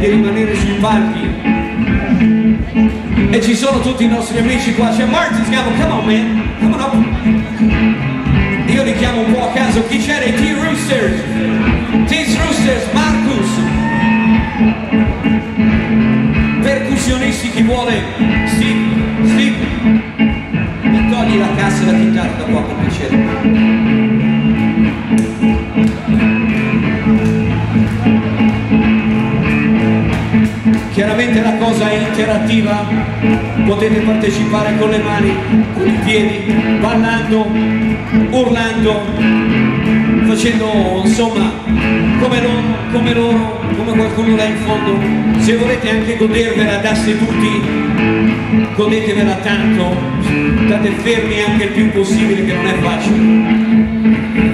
di rimanere sui palchi. E ci sono tutti i nostri amici qua, c'è Martin Scavo, come on man, come on up. Io li chiamo un po' a caso, chi c'era? I T-Roosters, T-Roosters, Marcus. Percussionisti, chi vuole? Steve, Steve. Mi togli la cassa e la chitarra da qua per piacere. Chiaramente la cosa è interattiva, potete partecipare con le mani, con i piedi, ballando, urlando, facendo insomma come loro, come loro, come qualcuno là in fondo. Se volete anche godervela da seduti, godetevela tanto, state fermi anche il più possibile che non è facile.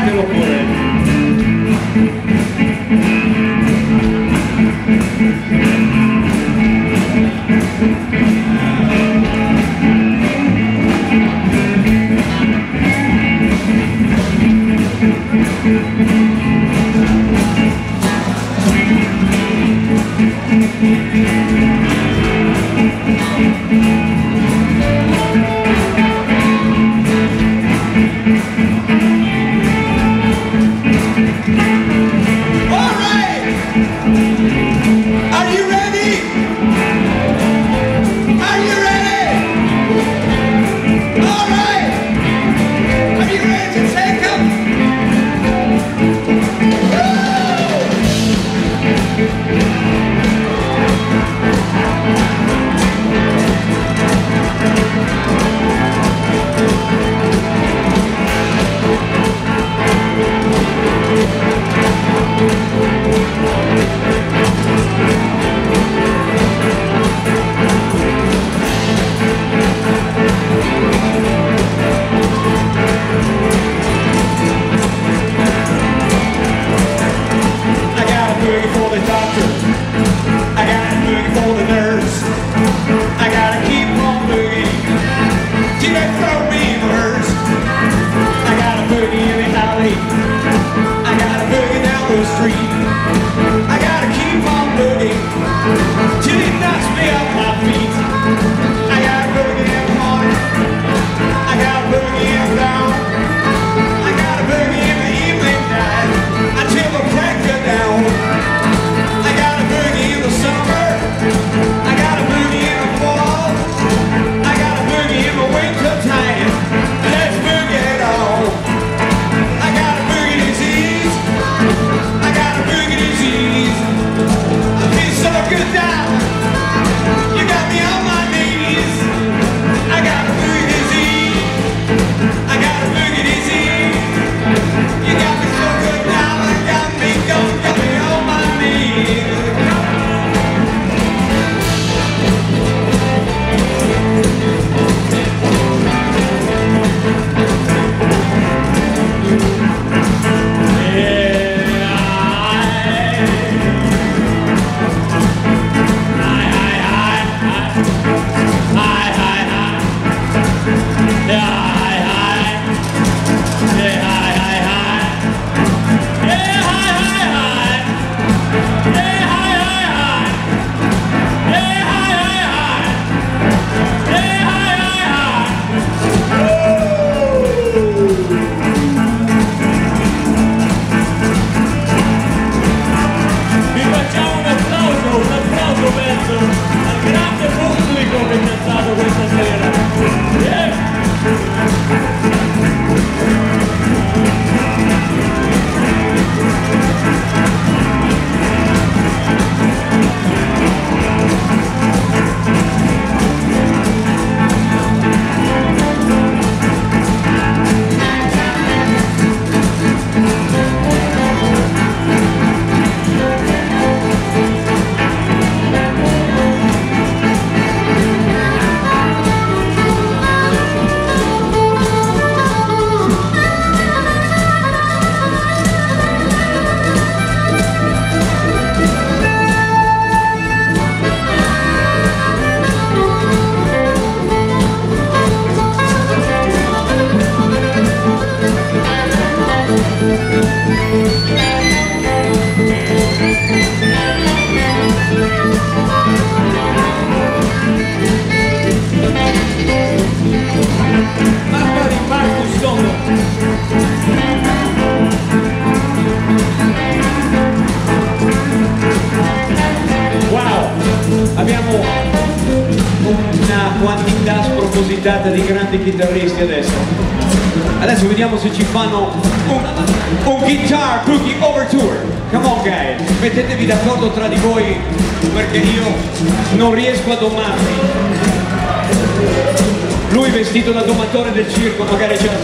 Ai, que loucura. street. Spropositata di grandi chitarristi adesso. Adesso vediamo se ci fanno un, un guitar cookie overture. Come on guys, mettetevi d'accordo tra di voi perché io non riesco a domarmi. Lui vestito da domatore del circo magari ce la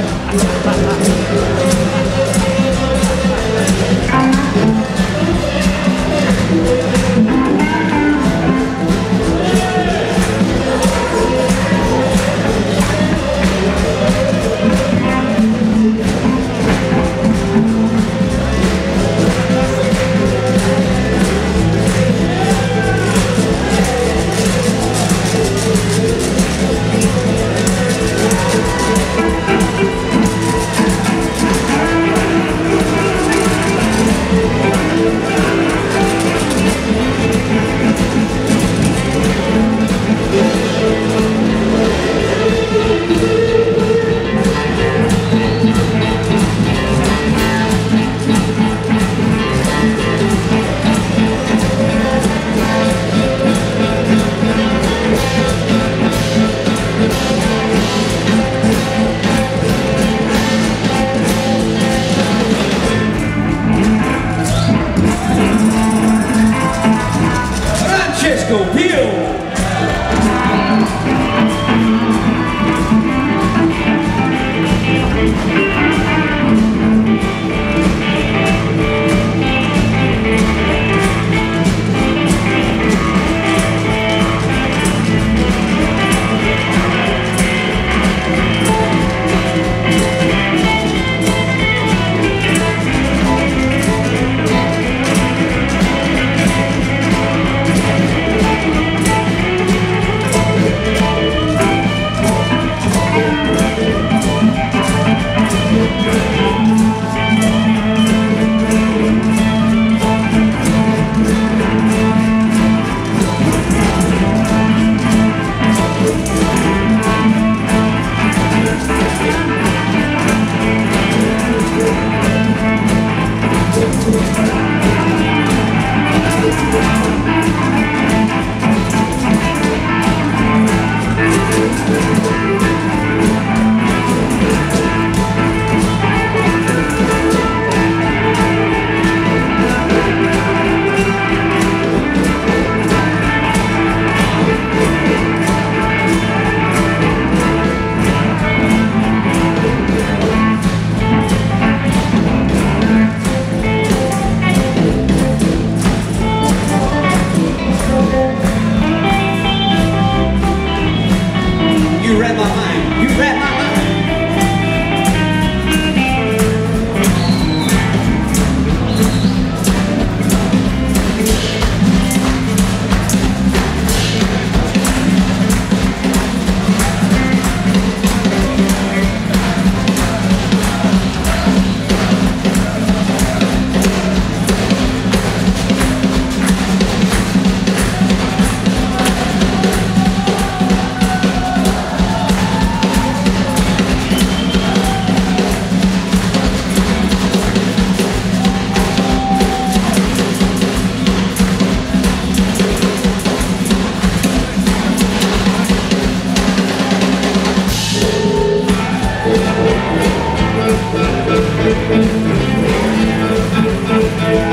I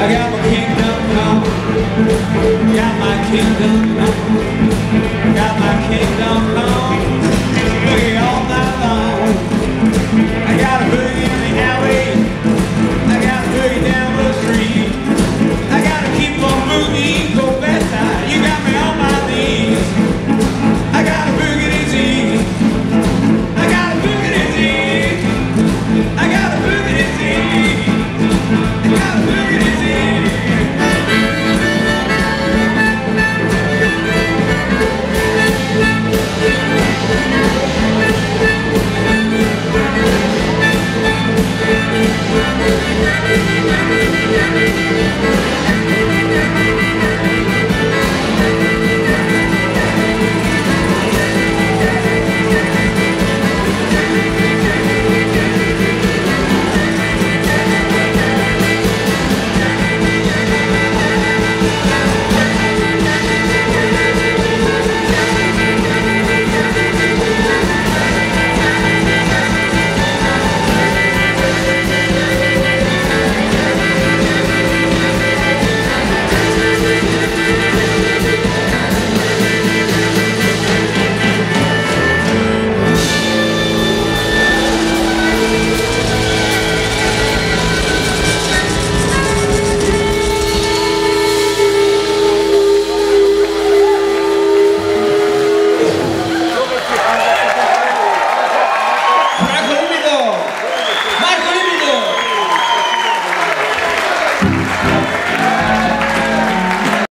got my kingdom. Got my kingdom now. Got my kingdom.